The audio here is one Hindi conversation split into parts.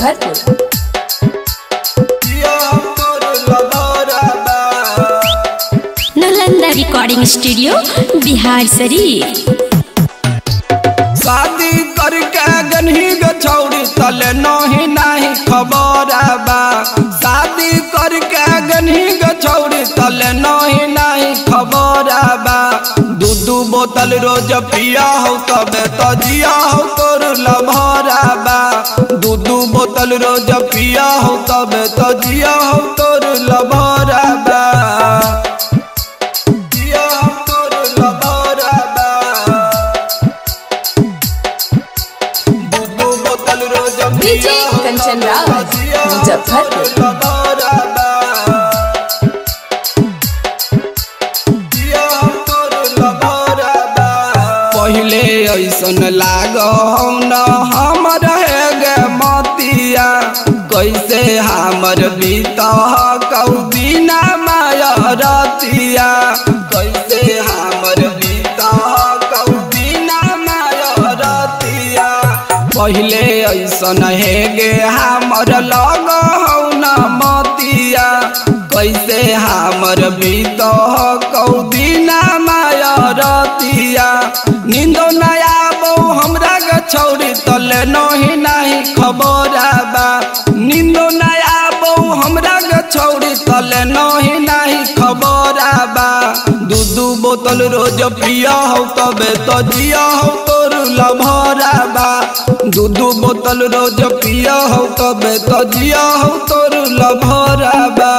मुजफ्फरपुर नालंदा रिकॉर्डिंग स्टूडियो बिहार शरीफ शादी करके गन्ही गछौड़ी तले नहीं नहीं खबर बा। शादी करके गन्ही गछौड़ी तले नहीं दू बोतल रोज पिया हो, तबे तो जिया हो, तोर लभरा बा दू दू बोतल रोज पिया हो, तबे तो जिया हो, तोर लभरा बा जिया तोर लभरा बा बोतल रोज डीजे कंचन राज मुजफ्फरपुर पहले ऐसन लाग न, हमर गे मतिया कैसे हमर बीता कौदिना माया रतिया। कैसे हमर बीता कौदिना माया रतिया। पहले ऐसन हे गे हमर लग न मतिया। कैसे हमर बीत कौदिना माया रतिया। नींदो नया बहु हमरा ग छौरी तले नहीं नहीं खबर बा नींदो नया बहु हमरा ग छौरी तले नहीं नहीं खबर बा दू दू बोतल रोज पिया हो, तबे तो जिया हो, तोर लभरा बा दू दू बोतल रोज पिया हो, तबे तो जिया हो, तोर लभरा बा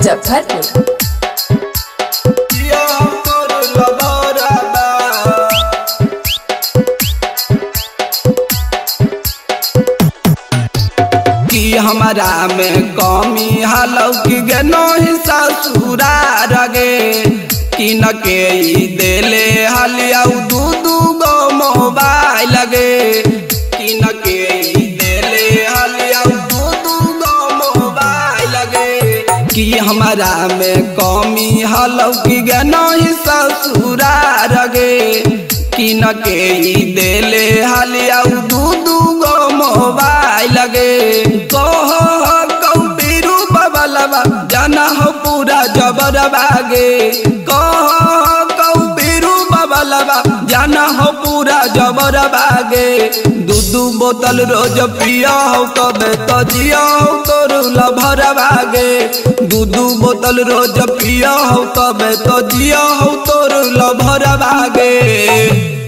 मुजफ्फरपुर हमारा में कमी हलौ कि ससुरार गे कि हलिया दू दू गो मोबाइल गे कि न के कि हमारा में कमी हलौ कि नहीं ससुरार गे कि न के दिले हलिया दू दू गो मोबाइल गे कह कौ बीरू बबलबा जन हो पूरा जबर बागे। कह जाना हो पूरा जबर बागे। दू दू बोतल रोज पिया हो, तबे तो जिया हो तोर लभर बागे। दू दू बोतल रोज पिया हो, तबे तो जिया हो तोर लभर बागे।